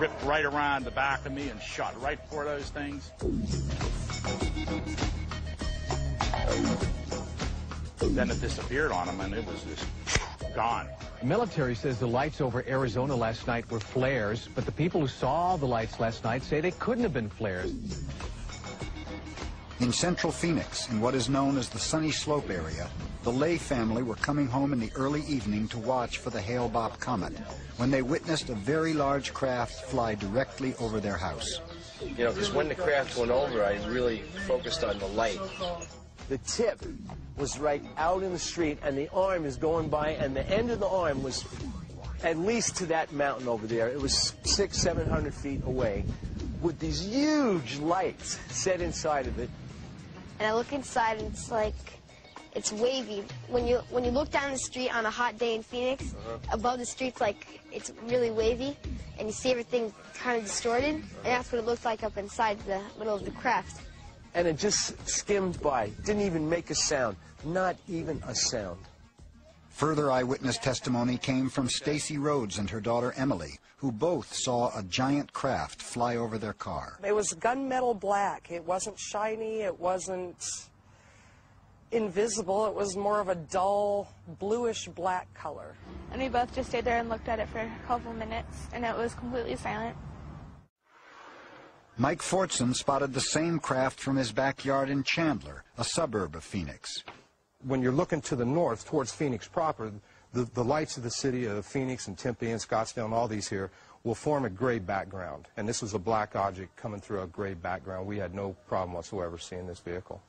ripped right around the back of me and shot right for those things. Then it disappeared on him, and it was just gone. Military says the lights over Arizona last night were flares, but the people who saw the lights last night say they couldn't have been flares. In central Phoenix, in what is known as the Sunnyslope area, the Ley family were coming home in the early evening to watch for the Hale-Bopp comet when they witnessed a very large craft fly directly over their house. You know, because when the craft went over, I really focused on the light. The tip was right out in the street, and the arm is going by, and the end of the arm was at least to that mountain over there. It was six, seven hundred feet away, with these huge lights set inside of it. And I look inside, and it's like it's wavy. When you when you look down the street on a hot day in Phoenix, uh -huh. above the streets, like it's really wavy, and you see everything kind of distorted, and that's what it looks like up inside the middle of the craft and it just skimmed by. Didn't even make a sound. Not even a sound. Further eyewitness testimony came from Stacy Rhodes and her daughter Emily, who both saw a giant craft fly over their car. It was gunmetal black. It wasn't shiny. It wasn't invisible. It was more of a dull bluish black color. And we both just stayed there and looked at it for a couple minutes, and it was completely silent. Mike Fortson spotted the same craft from his backyard in Chandler, a suburb of Phoenix. When you're looking to the north, towards Phoenix proper, the, the lights of the city of Phoenix and Tempe and Scottsdale and all these here will form a gray background. And this was a black object coming through a gray background. We had no problem whatsoever seeing this vehicle.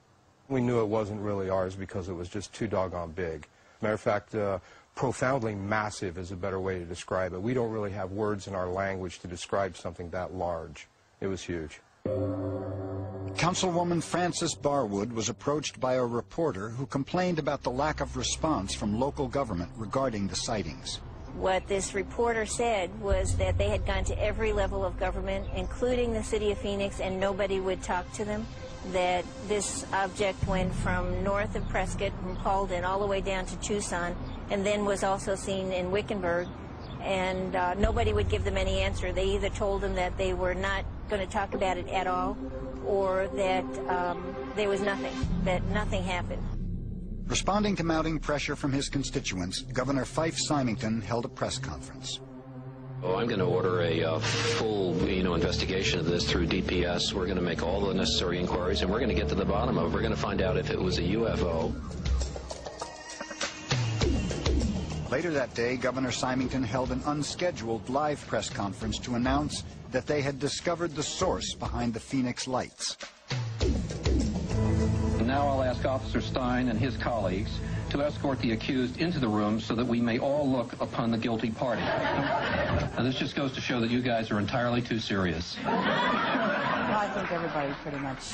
We knew it wasn't really ours because it was just too doggone big. Matter of fact, uh, profoundly massive is a better way to describe it. We don't really have words in our language to describe something that large. It was huge. Councilwoman Frances Barwood was approached by a reporter who complained about the lack of response from local government regarding the sightings. What this reporter said was that they had gone to every level of government, including the city of Phoenix, and nobody would talk to them. That this object went from north of Prescott from Paulden all the way down to Tucson, and then was also seen in Wickenburg and uh, nobody would give them any answer. They either told them that they were not going to talk about it at all, or that um, there was nothing, that nothing happened. Responding to mounting pressure from his constituents, Governor Fife Symington held a press conference. Oh, I'm going to order a uh, full, you know, investigation of this through DPS. We're going to make all the necessary inquiries, and we're going to get to the bottom of it. We're going to find out if it was a UFO. Later that day, Governor Symington held an unscheduled live press conference to announce that they had discovered the source behind the Phoenix lights. Now I'll ask Officer Stein and his colleagues to escort the accused into the room so that we may all look upon the guilty party. Now, this just goes to show that you guys are entirely too serious. Well, I think everybody pretty much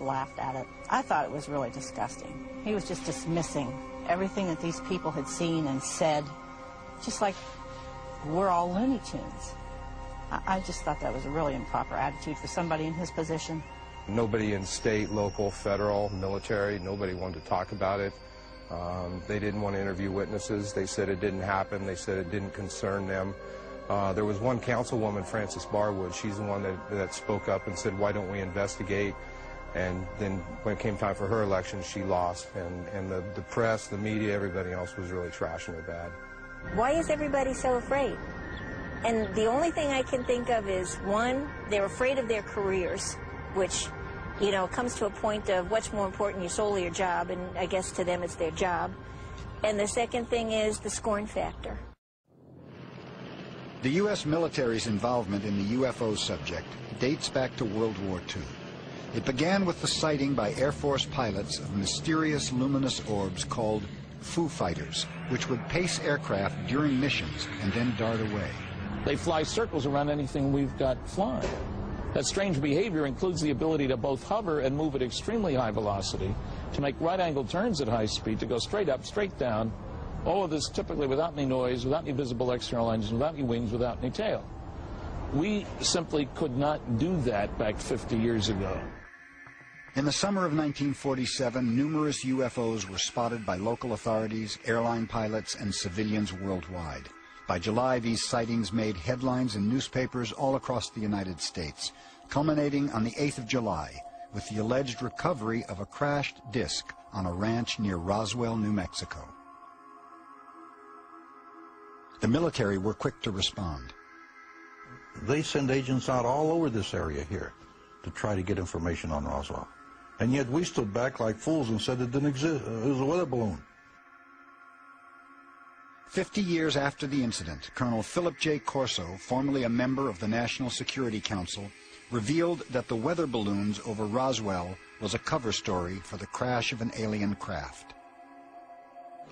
laughed at it. I thought it was really disgusting. He was just dismissing everything that these people had seen and said, just like we're all Looney Tunes. I, I just thought that was a really improper attitude for somebody in his position. Nobody in state, local, federal, military, nobody wanted to talk about it. Um, they didn't want to interview witnesses. They said it didn't happen. They said it didn't concern them. Uh, there was one councilwoman, Frances Barwood. She's the one that, that spoke up and said, why don't we investigate? And then when it came time for her election, she lost. And, and the, the press, the media, everybody else was really trashing her bad. Why is everybody so afraid? And the only thing I can think of is, one, they're afraid of their careers, which, you know, comes to a point of what's more important, your soul or your job, and I guess to them it's their job. And the second thing is the scorn factor. The U.S. military's involvement in the UFO subject dates back to World War II. It began with the sighting by Air Force pilots of mysterious luminous orbs called Foo Fighters, which would pace aircraft during missions and then dart away. They fly circles around anything we've got flying. That strange behavior includes the ability to both hover and move at extremely high velocity, to make right-angle turns at high speed, to go straight up, straight down, all of this typically without any noise, without any visible external engines, without any wings, without any tail. We simply could not do that back 50 years ago. In the summer of 1947, numerous UFOs were spotted by local authorities, airline pilots, and civilians worldwide. By July, these sightings made headlines in newspapers all across the United States, culminating on the 8th of July with the alleged recovery of a crashed disc on a ranch near Roswell, New Mexico. The military were quick to respond. They send agents out all over this area here to try to get information on Roswell. And yet we stood back like fools and said it didn't exist. Uh, it was a weather balloon. Fifty years after the incident, Colonel Philip J. Corso, formerly a member of the National Security Council, revealed that the weather balloons over Roswell was a cover story for the crash of an alien craft.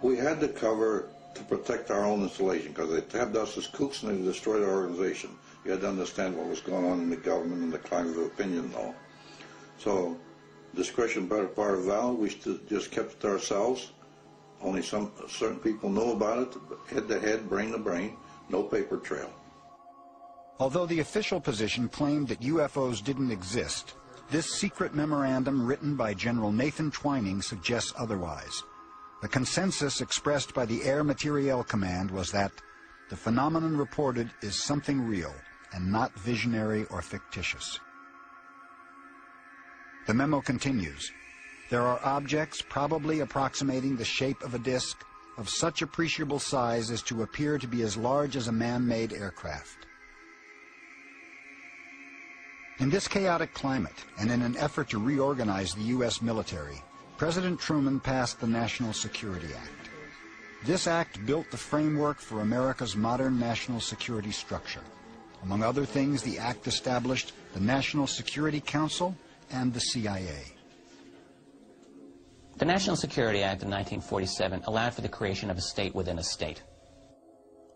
We had to cover to protect our own installation because they tabbed us as kooks and they destroyed our organization. You had to understand what was going on in the government and the climate of opinion and all. So discretion better part of valor. We just kept it to ourselves. Only some certain people know about it, head to head, brain to brain, no paper trail. Although the official position claimed that UFOs didn't exist, this secret memorandum written by General Nathan Twining suggests otherwise. The consensus expressed by the Air Materiel Command was that the phenomenon reported is something real and not visionary or fictitious. The memo continues. There are objects probably approximating the shape of a disk of such appreciable size as to appear to be as large as a man-made aircraft. In this chaotic climate, and in an effort to reorganize the U.S. military, President Truman passed the National Security Act. This act built the framework for America's modern national security structure. Among other things, the act established the National Security Council and the CIA. The National Security Act of 1947 allowed for the creation of a state within a state.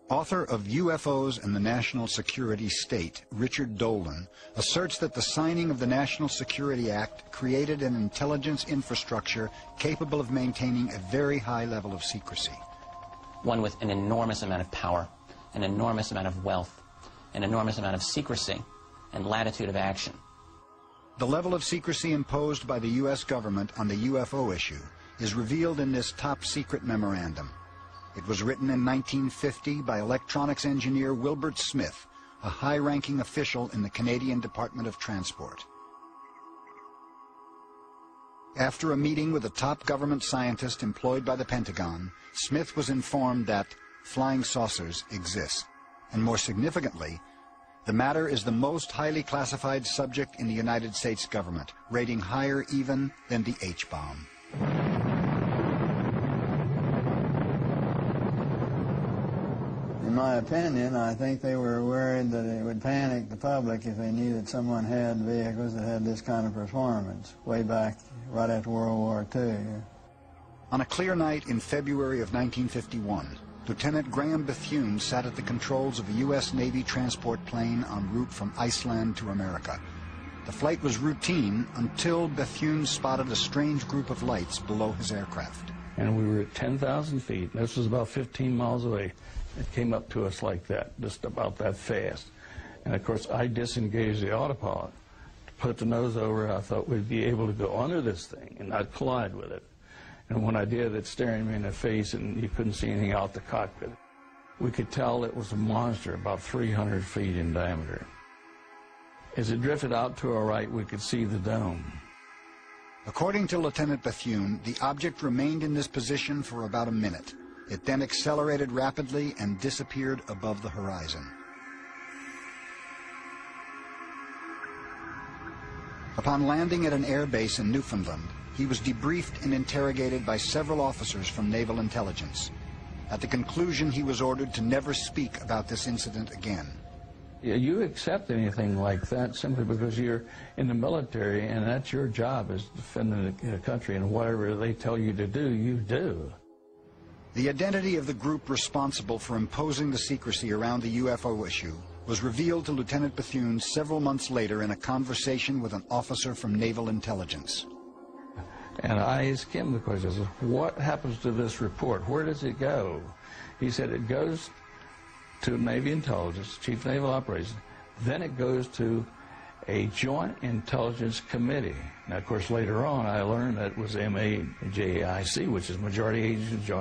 Author of UFOs and the National Security State, Richard Dolan, asserts that the signing of the National Security Act created an intelligence infrastructure capable of maintaining a very high level of secrecy. One with an enormous amount of power, an enormous amount of wealth, an enormous amount of secrecy, and latitude of action. The level of secrecy imposed by the U.S. government on the UFO issue is revealed in this top-secret memorandum. It was written in 1950 by electronics engineer Wilbert Smith, a high-ranking official in the Canadian Department of Transport. After a meeting with a top government scientist employed by the Pentagon, Smith was informed that flying saucers exist, and more significantly, the matter is the most highly classified subject in the United States government, rating higher even than the H-bomb. In my opinion, I think they were worried that it would panic the public if they knew that someone had vehicles that had this kind of performance way back right after World War II. On a clear night in February of 1951, Lieutenant Graham Bethune sat at the controls of a U.S. Navy transport plane en route from Iceland to America. The flight was routine until Bethune spotted a strange group of lights below his aircraft. And we were at 10,000 feet. This was about 15 miles away. It came up to us like that, just about that fast. And of course, I disengaged the autopilot. To put the nose over, I thought we'd be able to go under this thing and not collide with it. And when I did, it's staring me in the face and you couldn't see anything out the cockpit. We could tell it was a monster about 300 feet in diameter. As it drifted out to our right, we could see the dome. According to Lieutenant Bethune, the object remained in this position for about a minute. It then accelerated rapidly and disappeared above the horizon. Upon landing at an air base in Newfoundland, he was debriefed and interrogated by several officers from naval intelligence. At the conclusion, he was ordered to never speak about this incident again. You accept anything like that simply because you're in the military and that's your job is defending the country and whatever they tell you to do, you do. The identity of the group responsible for imposing the secrecy around the UFO issue was revealed to Lieutenant Bethune several months later in a conversation with an officer from Naval Intelligence. And I asked him the question, what happens to this report? Where does it go? He said it goes to Navy Intelligence, Chief Naval Operations. Then it goes to a Joint Intelligence Committee. Now, of course, later on, I learned that it was MAJIC, which is Majority Agency Joint